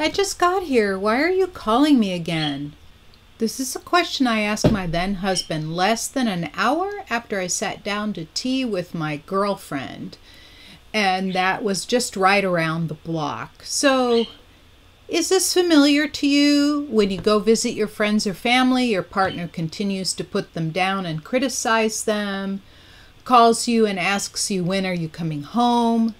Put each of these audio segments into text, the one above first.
I just got here. Why are you calling me again? This is a question I asked my then husband less than an hour after I sat down to tea with my girlfriend. And that was just right around the block. So, is this familiar to you? When you go visit your friends or family, your partner continues to put them down and criticize them, calls you and asks you, When are you coming home?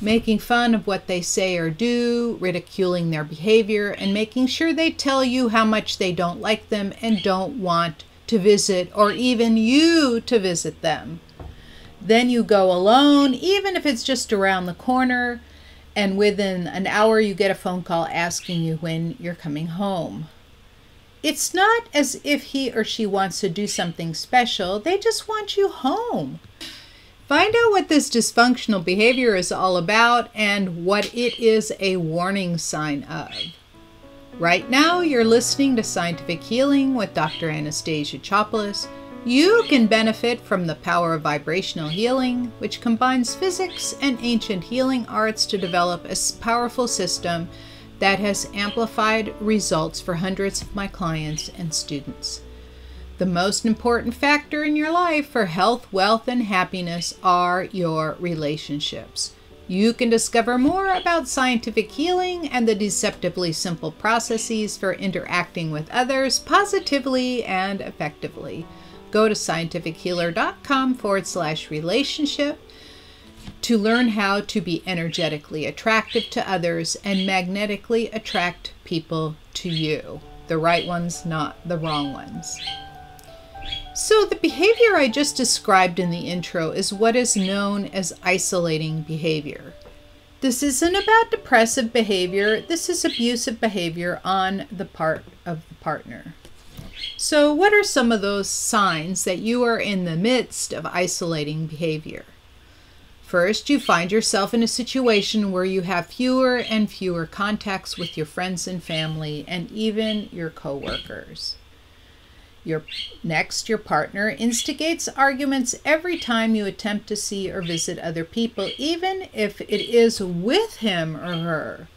Making fun of what they say or do, ridiculing their behavior, and making sure they tell you how much they don't like them and don't want to visit or even you to visit them. Then you go alone, even if it's just around the corner, and within an hour you get a phone call asking you when you're coming home. It's not as if he or she wants to do something special, they just want you home. Find out what this dysfunctional behavior is all about and what it is a warning sign of. Right now, you're listening to Scientific Healing with Dr. Anastasia Chopelas. You can benefit from the power of vibrational healing, which combines physics and ancient healing arts to develop a powerful system that has amplified results for hundreds of my clients and students. The most important factor in your life for health, wealth, and happiness are your relationships. You can discover more about scientific healing and the deceptively simple processes for interacting with others positively and effectively. Go to scientifichealer.com forward slash relationship to learn how to be energetically attractive to others and magnetically attract people to you. The right ones, not the wrong ones. So, the behavior I just described in the intro is what is known as isolating behavior. This isn't about depressive behavior, this is abusive behavior on the part of the partner. So, what are some of those signs that you are in the midst of isolating behavior? First, you find yourself in a situation where you have fewer and fewer contacts with your friends and family and even your coworkers. Your next, your partner instigates arguments every time you attempt to see or visit other people, even if it is with him or her.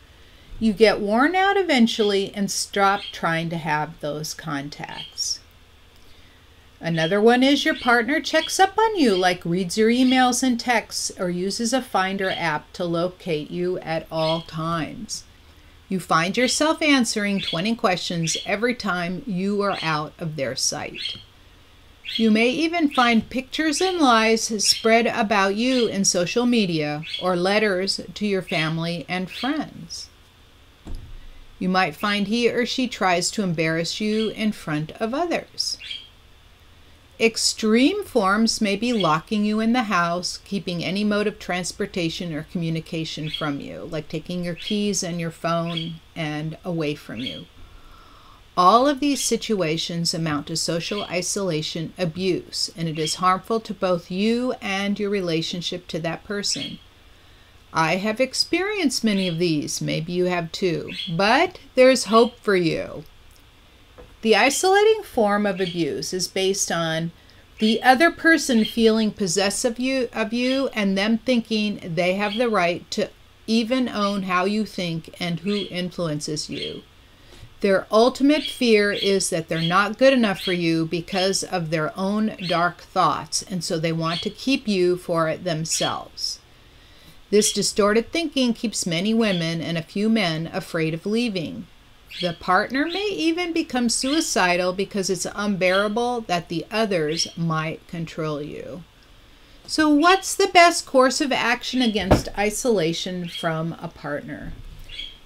You get worn out eventually and stop trying to have those contacts. Another one is your partner checks up on you, like reads your emails and texts, or uses a Finder app to locate you at all times. You find yourself answering 20 questions every time you are out of their sight. You may even find pictures and lies spread about you in social media or letters to your family and friends. You might find he or she tries to embarrass you in front of others. Extreme forms may be locking you in the house, keeping any mode of transportation or communication from you, like taking your keys and your phone and away from you. All of these situations amount to social isolation abuse, and it is harmful to both you and your relationship to that person. I have experienced many of these, maybe you have too, but there's hope for you. The isolating form of abuse is based on the other person feeling possessive of you, of you and them thinking they have the right to even own how you think and who influences you. Their ultimate fear is that they're not good enough for you because of their own dark thoughts, and so they want to keep you for themselves. This distorted thinking keeps many women and a few men afraid of leaving. The partner may even become suicidal because it's unbearable that the others might control you. So, what's the best course of action against isolation from a partner?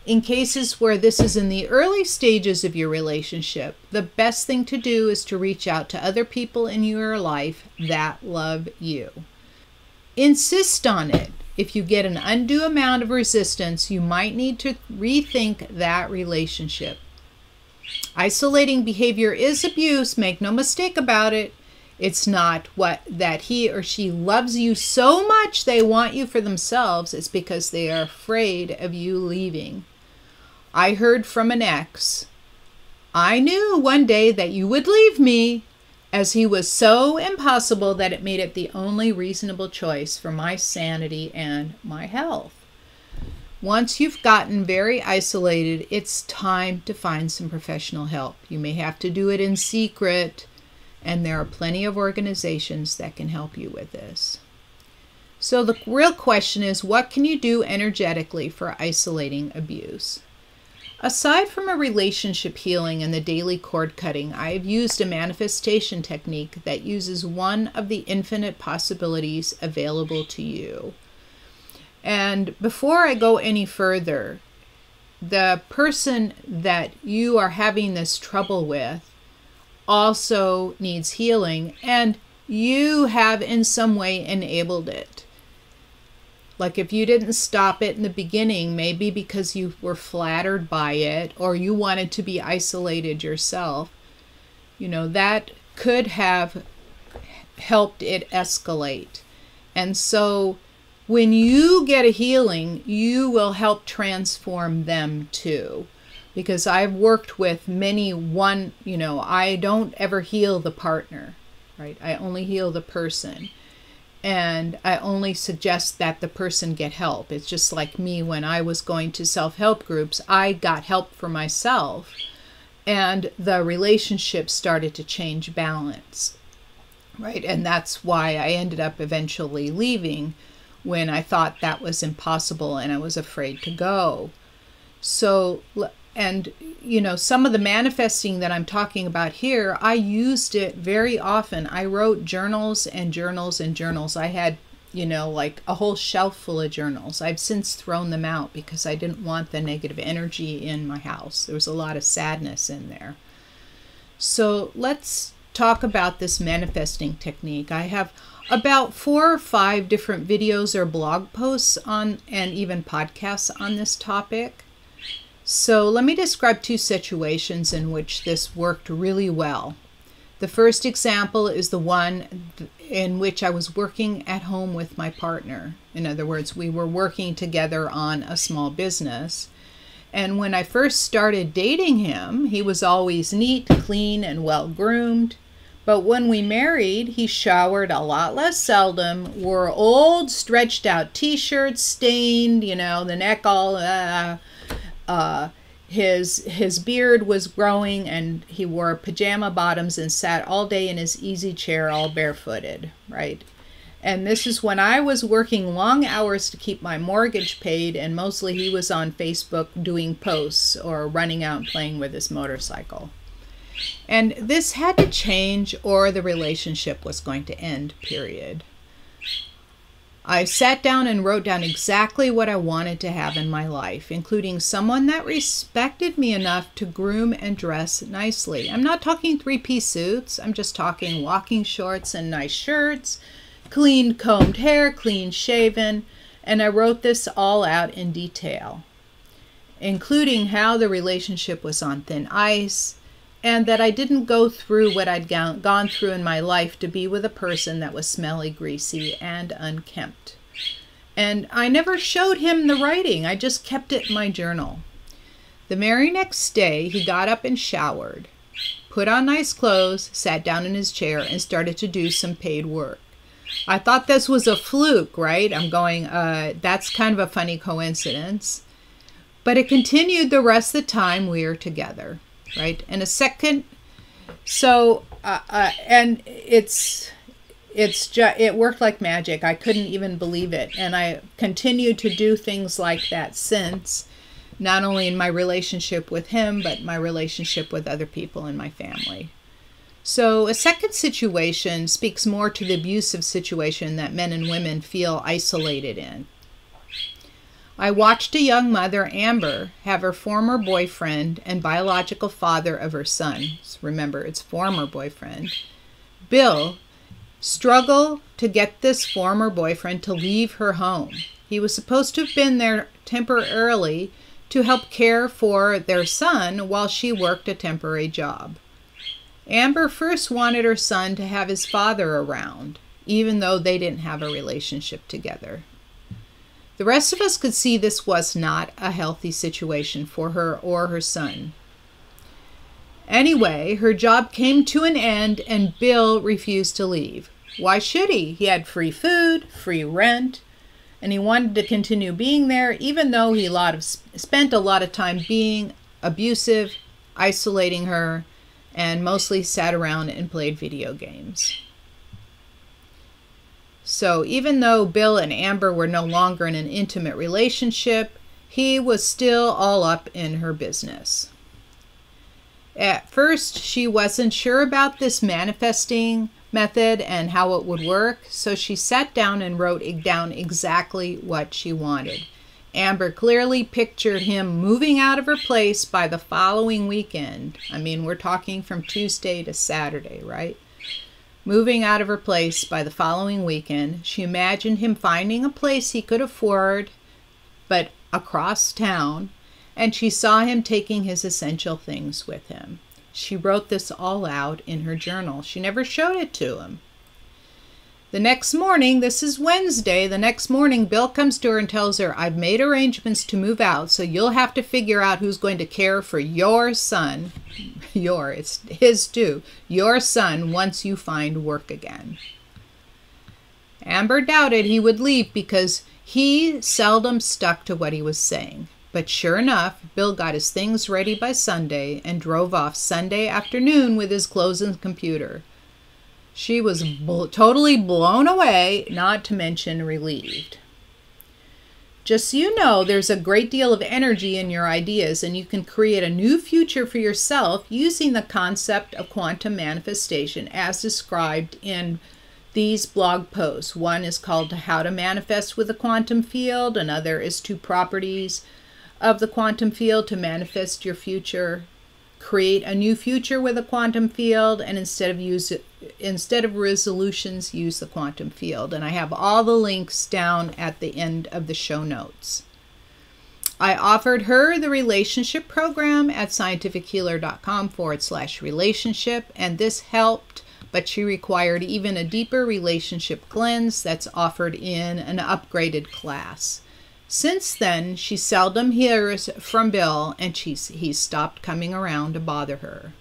In cases where this is in the early stages of your relationship, the best thing to do is to reach out to other people in your life that love you. Insist on it. If you get an undue amount of resistance, you might need to rethink that relationship. Isolating behavior is abuse, make no mistake about it. It's not what that he or she loves you so much they want you for themselves. It's because they are afraid of you leaving. I heard from an ex, I knew one day that you would leave me as he was so impossible that it made it the only reasonable choice for my sanity and my health. Once you've gotten very isolated, it's time to find some professional help. You may have to do it in secret, and there are plenty of organizations that can help you with this. So, the real question is what can you do energetically for isolating abuse? Aside from a relationship healing and the daily cord cutting, I have used a manifestation technique that uses one of the infinite possibilities available to you. And before I go any further, the person that you are having this trouble with also needs healing, and you have in some way enabled it. Like if you didn't stop it in the beginning, maybe because you were flattered by it or you wanted to be isolated yourself, you know, that could have helped it escalate. And so when you get a healing, you will help transform them too. Because I've worked with many one, you know, I don't ever heal the partner, right? I only heal the person and I only suggest that the person get help. It's just like me when I was going to self help groups, I got help for myself, and the relationship started to change balance, right? And that's why I ended up eventually leaving when I thought that was impossible and I was afraid to go. So and, you know, some of the manifesting that I'm talking about here, I used it very often. I wrote journals and journals and journals. I had, you know, like a whole shelf full of journals. I've since thrown them out because I didn't want the negative energy in my house. There was a lot of sadness in there. So let's talk about this manifesting technique. I have about four or five different videos or blog posts on and even podcasts on this topic. So let me describe two situations in which this worked really well. The first example is the one in which I was working at home with my partner. In other words, we were working together on a small business. And when I first started dating him, he was always neat, clean, and well groomed. But when we married, he showered a lot less seldom, wore old, stretched out t shirts, stained, you know, the neck all. Uh, uh, his his beard was growing and he wore pajama bottoms and sat all day in his easy chair all barefooted right? And this is when i was working long hours to keep my mortgage paid and mostly he was on facebook doing posts or running out and playing with his motorcycle. And this had to change or the relationship was going to end period I sat down and wrote down exactly what I wanted to have in my life, including someone that respected me enough to groom and dress nicely. I'm not talking three piece suits, I'm just talking walking shorts and nice shirts, clean combed hair, clean shaven, and I wrote this all out in detail, including how the relationship was on thin ice, and that I didn't go through what I'd gone through in my life to be with a person that was smelly, greasy, and unkempt. And I never showed him the writing, I just kept it in my journal. The very next day, he got up and showered, put on nice clothes, sat down in his chair, and started to do some paid work. I thought this was a fluke, right? I'm going, uh, that's kind of a funny coincidence. But it continued the rest of the time we were together right? And a second, so uh, uh, and it's it's just it worked like magic. I couldn't even believe it, and I continued to do things like that since. Not only in my relationship with him, but my relationship with other people in my family. So, a second situation speaks more to the abusive situation that men and women feel isolated in. I watched a young mother, Amber, have her former boyfriend and biological father of her son, remember it's former boyfriend, Bill, struggle to get this former boyfriend to leave her home. He was supposed to have been there temporarily to help care for their son while she worked a temporary job. Amber first wanted her son to have his father around, even though they didn't have a relationship together. The rest of us could see this was not a healthy situation for her or her son. Anyway, her job came to an end and Bill refused to leave. Why should he? He had free food, free rent, and he wanted to continue being there, even though he lot of, spent a lot of time being abusive, isolating her, and mostly sat around and played video games. So even though Bill and Amber were no longer in an intimate relationship, he was still all up in her business. At first, she wasn't sure about this manifesting method and how it would work, so she sat down and wrote down exactly what she wanted. Amber clearly pictured him moving out of her place by the following weekend. I mean, we're talking from Tuesday to Saturday, right? Moving out of her place by the following weekend, she imagined him finding a place he could afford, but across town, and she saw him taking his essential things with him. She wrote this all out in her journal. She never showed it to him. The next morning, this is Wednesday, the next morning, Bill comes to her and tells her, I've made arrangements to move out, so you'll have to figure out who's going to care for your son. Your, it's his too. Your son once you find work again. Amber doubted he would leave because he seldom stuck to what he was saying. But sure enough, Bill got his things ready by Sunday and drove off Sunday afternoon with his clothes and computer. She was bl- totally blown away, not to mention relieved. Just so you know, there's a great deal of energy in your ideas, and you can create a new future for yourself using the concept of quantum manifestation as described in these blog posts. One is called How to Manifest with a Quantum Field, another is Two Properties of the Quantum Field to Manifest Your Future create a new future with a quantum field and instead of use instead of resolutions use the quantum field. And i have all the links down at the end of the show notes. I offered her the relationship program at scientifichealer.com forward slash relationship and this helped but she required even a deeper relationship cleanse that's offered in an upgraded class since then, she seldom hears from Bill and she's, he's stopped coming around to bother her.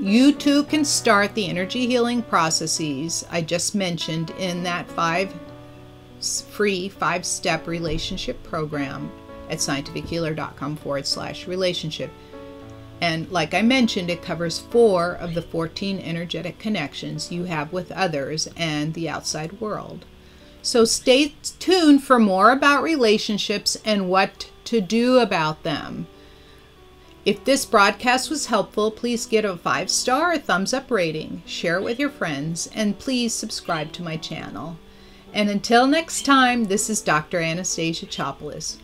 You too can start the energy healing processes I just mentioned in that five free five step relationship program at scientifichealer.com forward slash relationship. And like I mentioned, it covers four of the 14 energetic connections you have with others and the outside world. So stay tuned for more about relationships and what to do about them. If this broadcast was helpful, please give a five star or thumbs up rating, share it with your friends, and please subscribe to my channel. And until next time, this is Dr. Anastasia Chopelas.